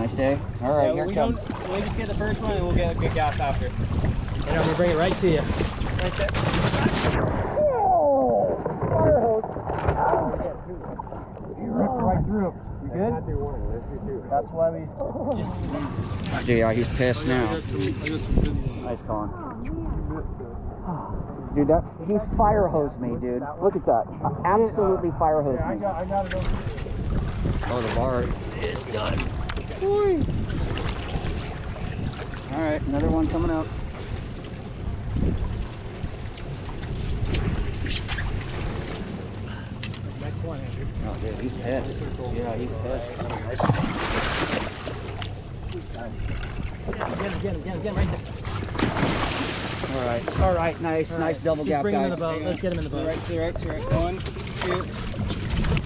nice day. All right, Yeah, here we it comes. don't. We'll just get the first one, and we'll get a good gas after. And I'm gonna bring it right to you. Right there. right through. You good? That's why we just. Yeah, he's pissed now. Nice Colin. Dude, that he fire hosed me, dude. Look at that. Absolutely fire hosed me. I gotta go. Oh, the bar is done. All right, another one coming up. Next one, Andrew. Oh, dude, he's pissed. Yeah, he's pissed. Get him, get him, get him right there. All right, all right, nice, All nice right, double just gap, bring him in the boat. Let's get him in the boat. right, right, right. One, two.